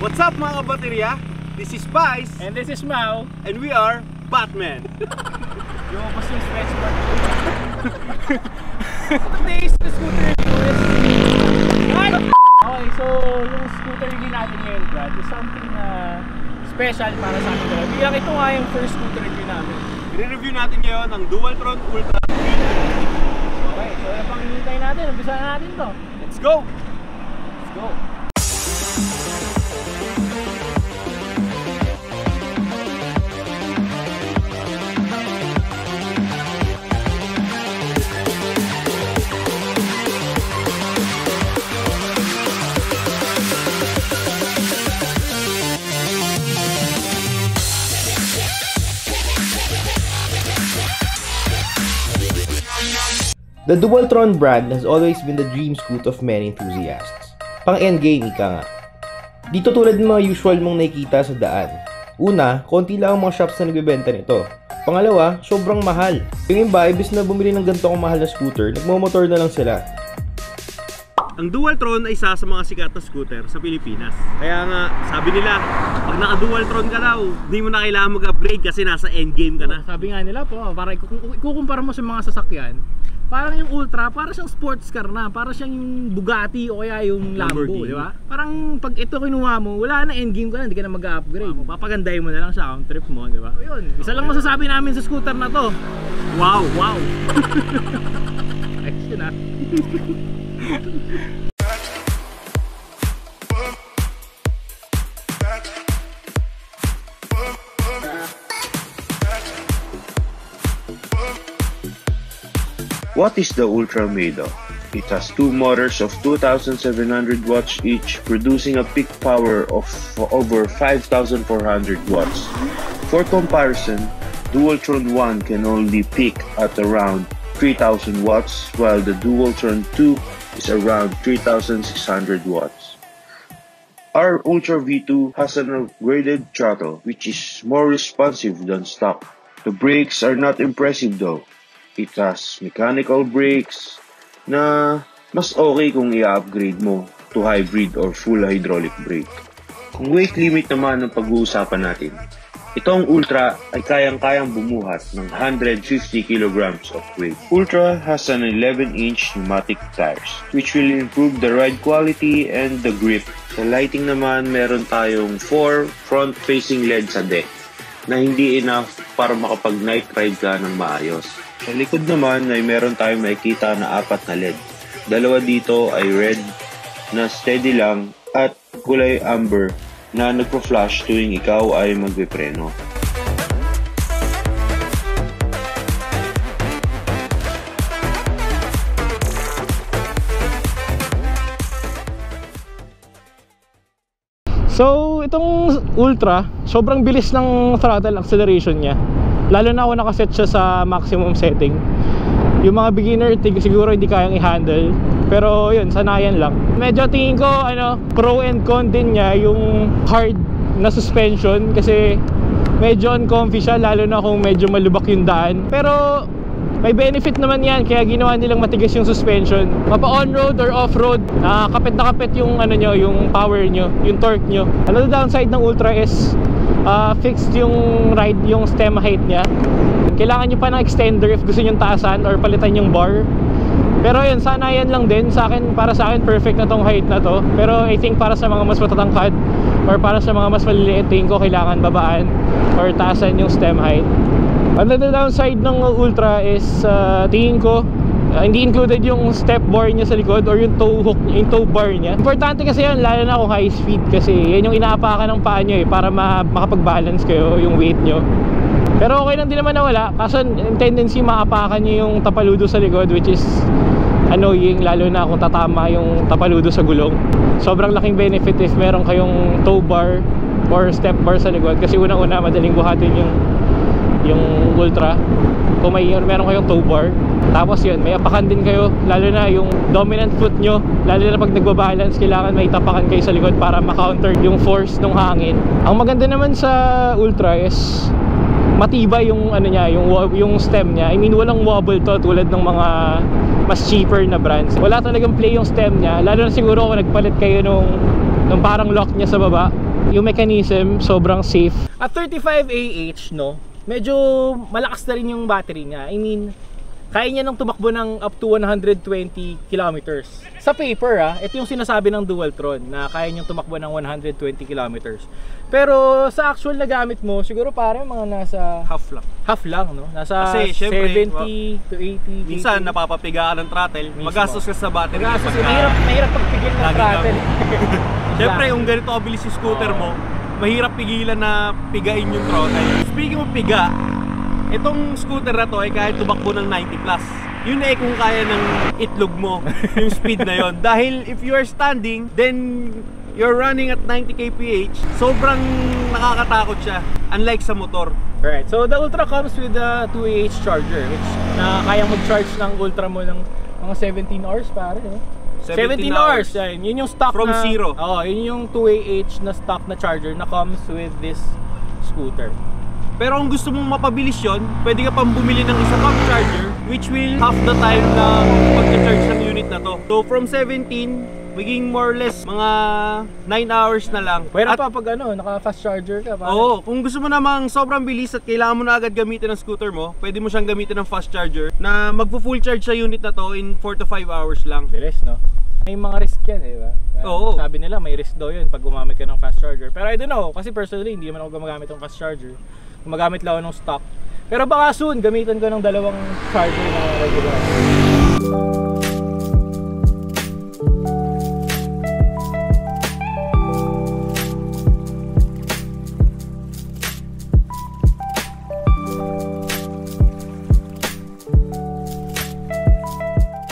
What's up mga kabaterya? This is Spice And this is Mau. and we are Batman. Yung opos yung stretch mark. Today's scooter review is... Ay! Okay, so yung scooter review natin ngayon, Brad, is something na special para sa amin dalawa. Bilang ito nga yung first scooter review namin. I-review natin ngayon ang Dualtron Ultra. Okay, so ano pang hinihintay natin? Umpisa na natin to. Let's go! Let's go. The Dualtron brand has always been the dream scoot of many enthusiasts. Pang endgame ika nga. Dito tulad ng mga usual mong nakikita sa daan. Una, konti lang ang mga shops na nagbebenta nito. Pangalawa, sobrang mahal. Yung iba, ibis na bumili ng ganito ang mahal na scooter, nagmamotor na lang sila. Ang Dualtron ay isa sa mga sikat na scooter sa Pilipinas. Kaya nga, sabi nila, pag naka-Dualtron ka daw, hindi mo na kailangan mag-upgrade kasi nasa endgame ka na. Sabi nga nila po, para iku- ikukumpara mo sa mga sasakyan, parang yung Ultra, para siyang sports car na, para siyang yung Bugatti o kaya yung Lambo, di ba? Parang pag ito kinuha mo, wala na endgame ka na, hindi ka na mag-upgrade. Papagandahin mo na lang siya, ang trip mo, di ba? So, yun, isa lang masasabi namin sa scooter na to. Wow, wow! Ayos yun ah. What is the Ultra made of? It has two motors of 2,700 watts each, producing a peak power of over 5,400 watts. For comparison, Dualtron 1 can only peak at around 3,000 watts, while the Dualtron 2 is around 3,600 watts. Our Ultra V2 has an upgraded throttle, which is more responsive than stock. The brakes are not impressive though. It has mechanical brakes na mas okay kung i-upgrade mo to hybrid or full hydraulic brake. Kung weight limit naman ang pag-uusapan natin, itong Ultra ay kayang-kayang bumuhat ng 150 kilograms of weight. Ultra has an 11-inch pneumatic tires which will improve the ride quality and the grip. Sa lighting naman, meron tayong 4 front-facing LED sa deck na hindi enough para makapag night ride ka ng maayos. Sa likod naman ay meron tayong makikita na apat na LED. Dalawa dito ay red na steady lang at kulay amber na nagpo-flash tuwing ikaw ay magpipreno. So, itong Ultra, sobrang bilis ng throttle acceleration niya. Lalo na ako nakaset siya sa maximum setting. Yung mga beginner, siguro hindi kayang i-handle. Pero yun, sanayan lang. Medyo tingin ko, ano, pro and con din niya yung hard na suspension kasi medyo uncomfy siya lalo na kung medyo malubak yung daan. Pero may benefit naman yan kaya ginawa nilang matigas yung suspension. Mapa on-road or off-road, nakakapit na kapit yung ano nyo, yung power nyo, yung torque nyo. Another downside ng Ultra is ah, fixed yung ride, yung stem height niya. Kailangan nyo pa ng extender if gusto nyo taasan or palitan yung bar. Pero yun, sana yan lang din. Sa akin, para sa akin, perfect na tong height na to. Pero I think para sa mga mas matatangkad or para sa mga mas maliliit, tingin ko kailangan babaan or taasan yung stem height. Another downside ng Ultra is uh, tingin ko uh, hindi included yung step bar niya sa likod or yung toe hook, yung toe bar niya. Importante kasi yun, lalo na kung high speed kasi yan yung inaapakan ng paa nyo eh para ma makapag-balance kayo yung weight nyo. Pero okay lang din naman na wala kaso yung tendency maapakan nyo yung tapaludo sa likod which is annoying lalo na kung tatama yung tapaludo sa gulong. Sobrang laking benefit if meron kayong toe bar or step bar sa likod kasi unang-una madaling buhatin yung yung ultra kung may meron kayong tow bar tapos yun may apakan din kayo lalo na yung dominant foot nyo lalo na pag nagbabalance kailangan may tapakan kayo sa likod para ma-counter yung force ng hangin. Ang maganda naman sa ultra is matibay yung ano niya yung yung stem niya. I mean walang wobble to tulad ng mga mas cheaper na brands. Wala talagang play yung stem niya lalo na siguro kung nagpalit kayo nung nung parang lock niya sa baba. Yung mechanism sobrang safe. At 35AH no, medyo malakas na rin yung battery niya. I mean, kaya niya nang tumakbo ng up to 120 kilometers. Sa paper ah, ito yung sinasabi ng Dualtron na kaya niyang tumakbo ng 120 kilometers. Pero sa actual na gamit mo, siguro parang mga nasa Half lang. half lang, no? Nasa Kasi, syempre, 70 to 80. Minsan 80. napapapiga ka ng throttle, magastos ka sa battery. Nag-aasas Pagka- mahirap, mahirap pagpigil ng throttle. Siyempre, kung ganito kabilis yung scooter mo, mahirap pigilan na pigain yung throttle. Speaking of piga, itong scooter na to ay kahit tumakbo ng 90 plus. Yun eh kung kaya ng itlog mo, yung speed na yon. Dahil if you are standing, then you're running at 90 kph, sobrang nakakatakot siya. Unlike sa motor. Right. So the Ultra comes with a 2AH charger which na kayang mag-charge ng Ultra mo ng mga 17 hours pare, no? 17 17 hours. Yan. Yun yung stock From na zero. Oo, yun yung 2AH na stock na charger na comes with this scooter. Pero kung gusto mong mapabilis yon, pwede ka pang bumili ng isa pang charger which will half the time na pag-charge ng unit na to. So from 17, maging more or less mga 9 hours na lang. Pwede At- pa pag ano, naka-fast charger ka pare. Oo, kung gusto mo namang sobrang bilis at kailangan mo na agad gamitin ng scooter mo, pwede mo siyang gamitin ng fast charger na magpo-full charge sa unit na to in 4 to 5 hours lang. Bilis, no? May mga risk yan, di ba? Oo. Sabi nila may risk daw yun pag gumamit ka ng fast charger. Pero I don't know, kasi personally hindi naman ako gumagamit ng fast charger. Gumagamit lang ako ng stock. Pero baka soon, gamitan ko ng dalawang charger na regular.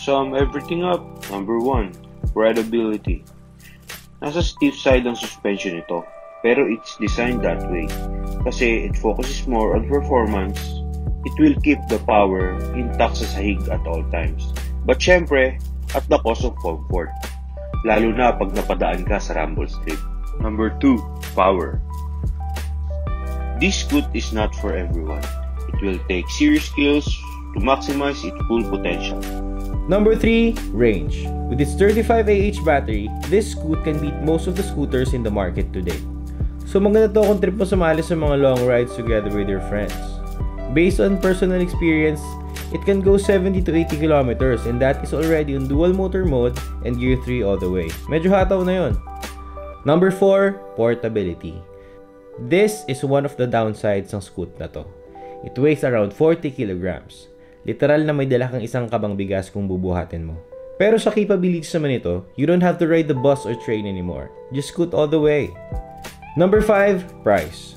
Sum everything up, number 1, rideability. Nasa stiff side ang suspension ito, pero it's designed that way. Kasi it focuses more on performance, it will keep the power intact sa sahig at all times. But syempre, at the cost of comfort. Lalo na pag napadaan ka sa Rumble Strip. Number 2, power. This scoot is not for everyone. It will take serious skills to maximize its full potential. Number 3, range. With its 35AH battery, this scoot can beat most of the scooters in the market today. So maganda to kung trip mo sumali sa mga long rides together with your friends. Based on personal experience, it can go 70 to 80 kilometers and that is already on dual motor mode and gear 3 all the way. Medyo hataw na yon. Number 4, portability. This is one of the downsides ng scoot na to. It weighs around 40 kilograms. Literal na may dala kang isang kabang bigas kung bubuhatin mo. Pero sa capabilities naman ito, you don't have to ride the bus or train anymore. Just scoot all the way. Number 5, price.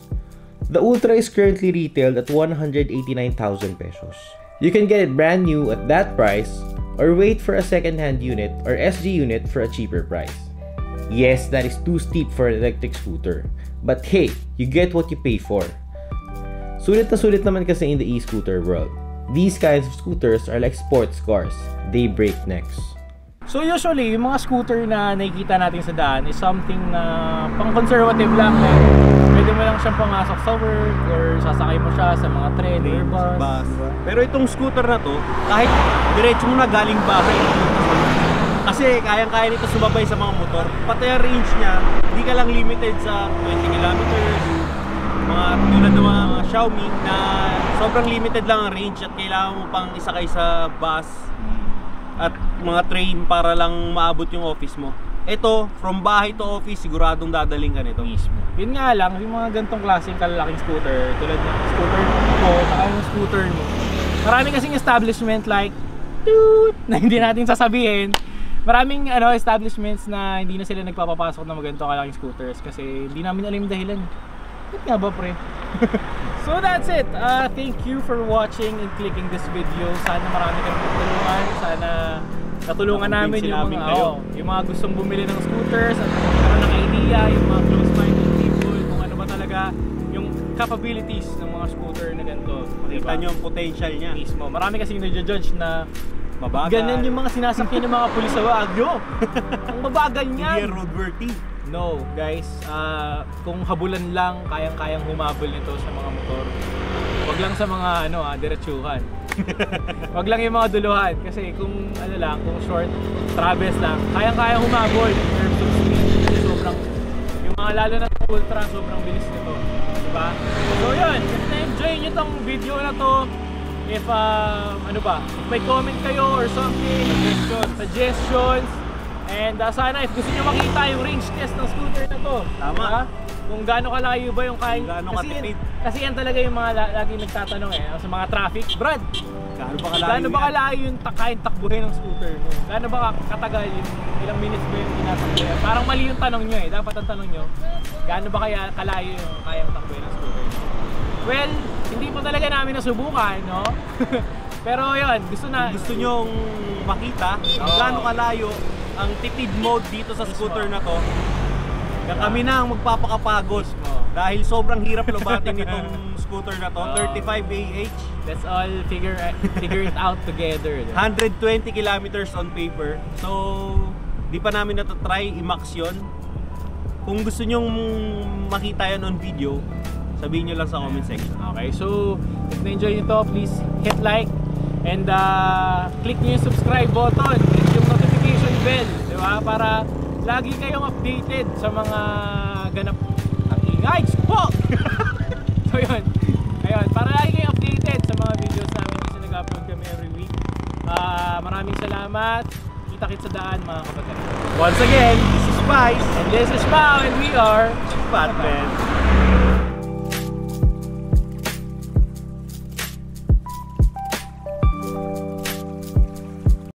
The Ultra is currently retailed at 189,000 pesos. You can get it brand new at that price or wait for a second-hand unit or SG unit for a cheaper price. Yes, that is too steep for an electric scooter. But hey, you get what you pay for. Sulit na sulit naman kasi in the e-scooter world. These kinds of scooters are like sports cars. They break necks. So usually, yung mga scooter na nakikita natin sa daan is something na pang-conservative lang. Like, pwede mo lang siyang pumasok sa work or sasakay mo siya sa mga train or bus. Bus. diba? Pero itong scooter na to, kahit diretso mo na galing bahay, kasi kayang-kaya nito sumabay sa mga motor. Pati ang range niya, hindi ka lang limited sa 20 kilometers, mga tulad ng mga Xiaomi na sobrang limited lang ang range at kailangan mo pang isakay sa bus at mga train para lang maabot yung office mo. Ito, from bahay to office, siguradong dadaling ka nito. Mismo. Yun nga lang, yung mga gantong klaseng kalalaking scooter, tulad ng scooter ko, saka yung scooter mo. Marami kasing establishment like, toot, na hindi natin sasabihin. Maraming ano establishments na hindi na sila nagpapapasok ng mga ganitong kalaking scooters kasi hindi namin alam yung dahilan. Ba't nga ba pre? so that's it. Uh, thank you for watching and clicking this video. Sana marami kayong natulungan. Sana natulungan namin yung namin mga, kayo. oh, yung mga gustong bumili ng scooters at meron ng idea, yung mga close-minded people, kung ano ba talaga yung capabilities ng mga scooter na ganito. Kita nyo ang potential niya. Mismo. Marami kasing nagja-judge na Mabagal. ganyan yung mga sinasakyan ng mga pulis sa Baguio. Ang mabagal Hindi niyan. yan roadworthy. No, guys, ah, kung habulan lang, kayang-kayang humabol nito sa mga motor. Wag lang sa mga ano, ah, diretsuhan. Wag lang yung mga duluhan kasi kung ano lang, kung short travels lang, kayang-kayang humabol in terms of speed. Sobrang yung mga lalo na ultra, sobrang bilis nito. Diba? So yun, if na-enjoy nyo itong video na to, if uh, ano ba, if may comment kayo or something, suggestions, suggestions, and uh, sana if gusto nyo makita yung range test ng scooter na to. Tama. diba? Kung gaano kalayo ba yung. Gaano kasi, yan, kasi yan talaga yung mga la- lagi nagtatanong eh, sa mga traffic. Brad, Gaano ba kalayo Gaano ba kalayo yung kayang takbuhin ng scooter mo? Gaano ba ka- katagal yung ilang minutes ba yung tinatakbo yan? Parang mali yung tanong nyo eh. Dapat ang tanong nyo, gaano ba kaya kalayo yung kayang takbuhin ng scooter? Well, hindi po talaga namin nasubukan, no? Pero yun, gusto na. Gusto nyong makita Oo. gaano kalayo ang tipid mode dito sa scooter na to, kami na ang magpapakapagod dahil sobrang hirap lubatin itong scooter na to, Oo. 35 AH, Let's all figure figure it out together. di ba? 120 kilometers on paper. So, di pa namin natatry, i-max yun. Kung gusto nyong makita yan on video, sabihin nyo lang sa comment section. Okay, so if na-enjoy nyo to, please hit like and uh, click nyo yung subscribe button and yung notification bell, di ba? Para lagi kayong updated sa mga ganap ang ingay po! so yun, ayun, para lagi kayong updated sa mga videos namin kasi nag-upload kami every week. Ah, maraming salamat. Kita-kits sa daan mga kapatid. Once again, this is Spice, And this is Pao and we are Batman.